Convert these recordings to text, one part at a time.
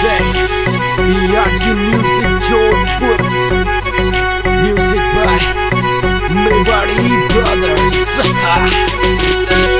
Sex ERQ Music Joypur Music by Mevadi Brothers.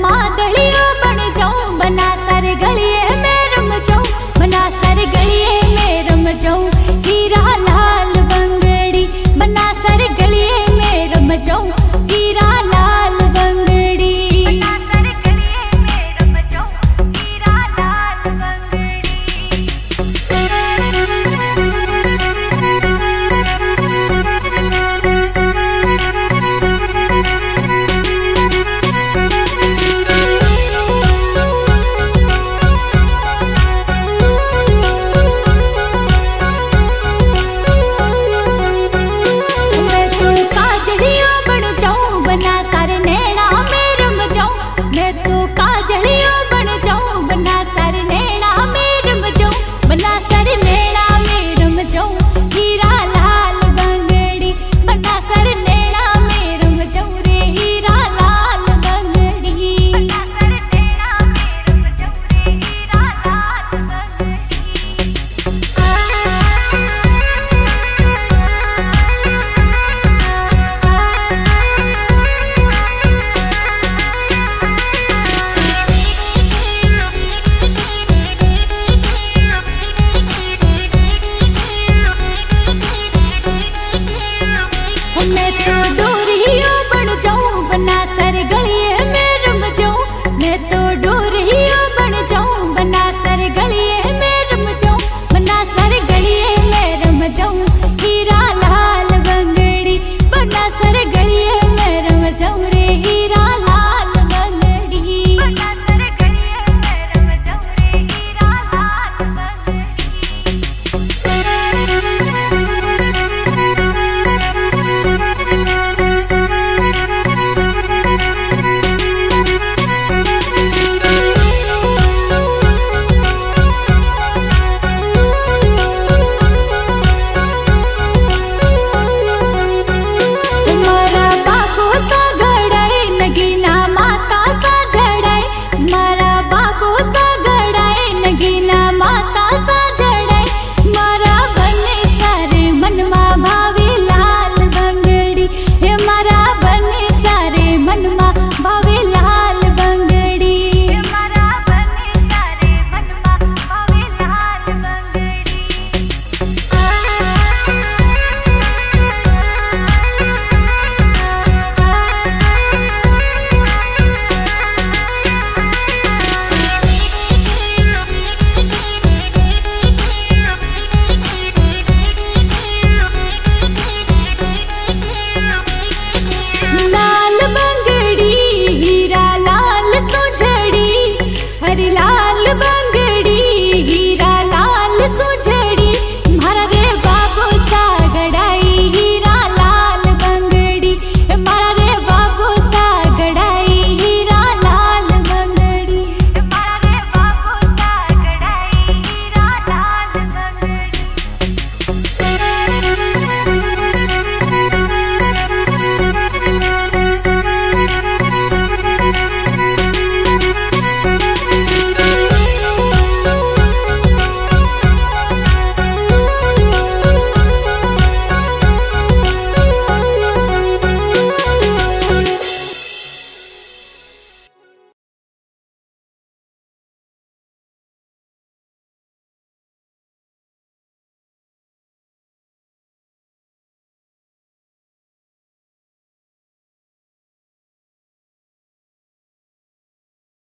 Mata